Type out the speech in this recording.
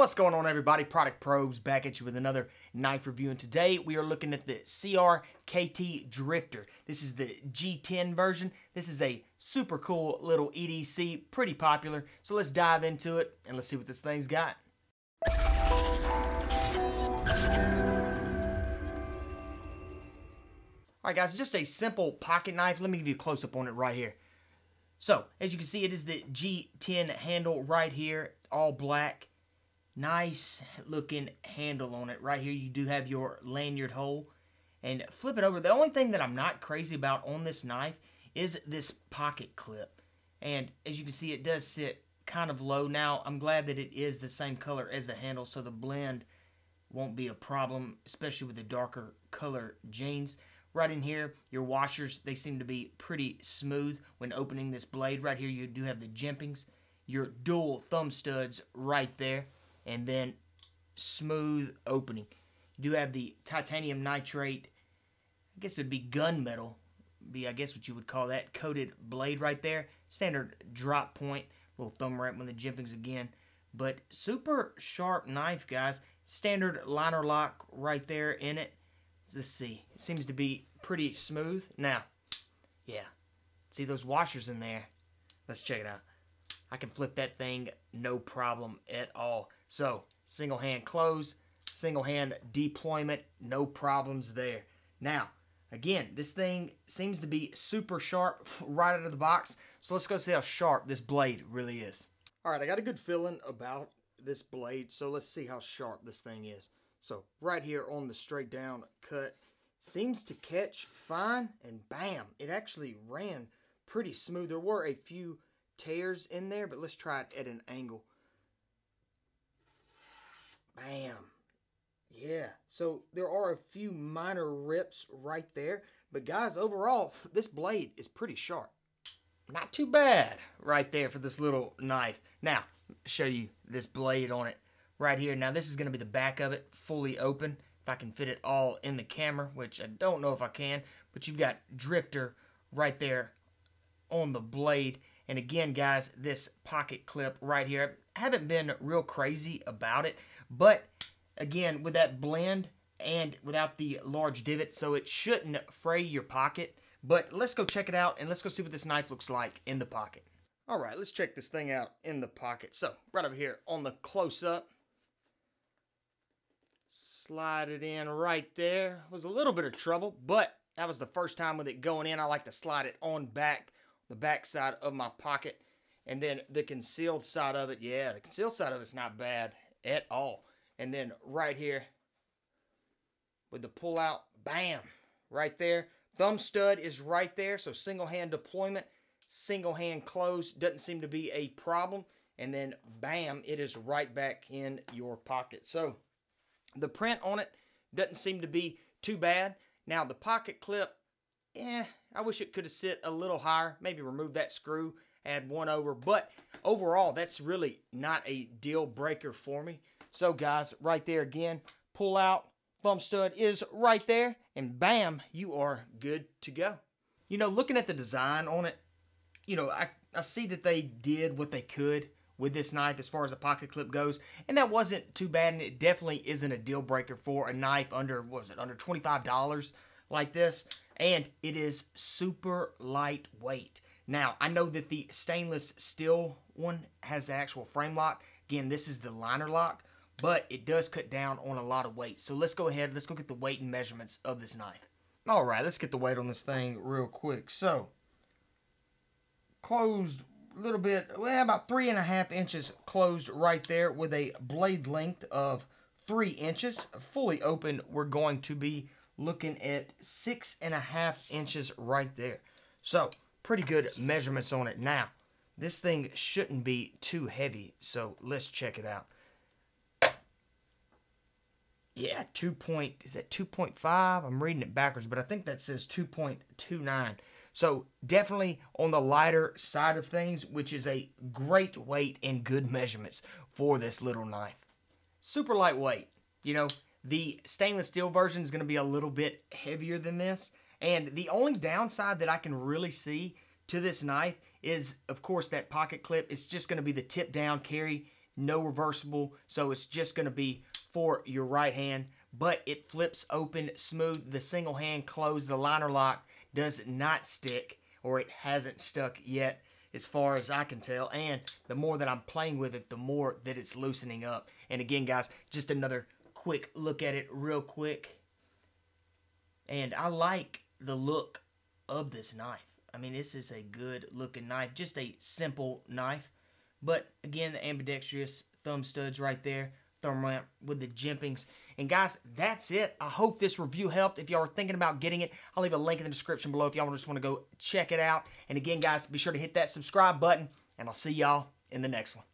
What's going on everybody? Product Probes back at you with another knife review and today we are looking at the CRKT Drifter. This is the G10 version. This is a super cool little EDC, pretty popular. So let's dive into it and let's see what this thing's got. Alright guys, just a simple pocket knife. Let me give you a close up on it right here. So, as you can see, it is the G10 handle right here, all black nice looking handle on it. Right here you do have your lanyard hole. And flip it over. The only thing that I'm not crazy about on this knife is this pocket clip. And as you can see it does sit kind of low. Now I'm glad that it is the same color as the handle so the blend won't be a problem, especially with the darker color jeans. Right in here, your washers, they seem to be pretty smooth when opening this blade. Right here you do have the jimpings, your dual thumb studs right there and then smooth opening. You do have the titanium nitrate, I guess it would be gunmetal, be I guess what you would call that, coated blade right there. Standard drop point, little thumb ramp with the jimpings again. But super sharp knife, guys. Standard liner lock right there in it. Let's see. It seems to be pretty smooth. Now, yeah. See those washers in there? Let's check it out. I can flip that thing no problem at all. So, single hand close, single hand deployment, no problems there. Now, again, this thing seems to be super sharp right out of the box. So let's go see how sharp this blade really is. All right, I got a good feeling about this blade. So let's see how sharp this thing is. So right here on the straight down cut, seems to catch fine and bam, it actually ran pretty smooth. There were a few tears in there, but let's try it at an angle. Bam. Yeah, so there are a few minor rips right there, but guys, overall, this blade is pretty sharp. Not too bad right there for this little knife. Now, show you this blade on it right here. Now, this is going to be the back of it, fully open. If I can fit it all in the camera, which I don't know if I can, but you've got drifter right there on the blade. And again, guys, this pocket clip right here, I haven't been real crazy about it, but again, with that blend and without the large divot, so it shouldn't fray your pocket. But let's go check it out and let's go see what this knife looks like in the pocket. All right, let's check this thing out in the pocket. So right over here on the close up, slide it in right there. Was a little bit of trouble, but that was the first time with it going in. I like to slide it on back the back side of my pocket. And then the concealed side of it, yeah, the concealed side of it's not bad at all. And then right here with the pull out, bam, right there. Thumb stud is right there, so single hand deployment, single hand close doesn't seem to be a problem. And then bam, it is right back in your pocket. So the print on it doesn't seem to be too bad. Now the pocket clip, eh, I wish it could have sit a little higher. Maybe remove that screw, add one over. But overall, that's really not a deal breaker for me. So guys, right there again, pull out, thumb stud is right there, and bam, you are good to go. You know, looking at the design on it, you know, I, I see that they did what they could with this knife as far as the pocket clip goes, and that wasn't too bad, and it definitely isn't a deal breaker for a knife under, what was it, under $25 like this and it is super lightweight. Now, I know that the stainless steel one has the actual frame lock. Again, this is the liner lock, but it does cut down on a lot of weight. So let's go ahead, let's go get the weight and measurements of this knife. All right, let's get the weight on this thing real quick. So, closed a little bit, well, about three and a half inches closed right there with a blade length of three inches. Fully open, we're going to be looking at six and a half inches right there. So pretty good measurements on it. Now, this thing shouldn't be too heavy, so let's check it out. Yeah, 2 point, is that 2.5? I'm reading it backwards, but I think that says 2.29. So definitely on the lighter side of things, which is a great weight and good measurements for this little knife. Super lightweight. You know, the stainless steel version is going to be a little bit heavier than this. And the only downside that I can really see to this knife is, of course, that pocket clip. It's just going to be the tip down carry, no reversible, so it's just going to be for your right hand, but it flips open smooth. The single hand close, the liner lock does not stick, or it hasn't stuck yet as far as I can tell. And the more that I'm playing with it, the more that it's loosening up. And again, guys, just another quick look at it real quick. And I like the look of this knife. I mean, this is a good looking knife, just a simple knife. But again, the ambidextrous thumb studs right there, thumb ramp with the jimpings. And guys, that's it. I hope this review helped. If y'all are thinking about getting it, I'll leave a link in the description below if y'all just want to go check it out. And again, guys, be sure to hit that subscribe button, and I'll see y'all in the next one.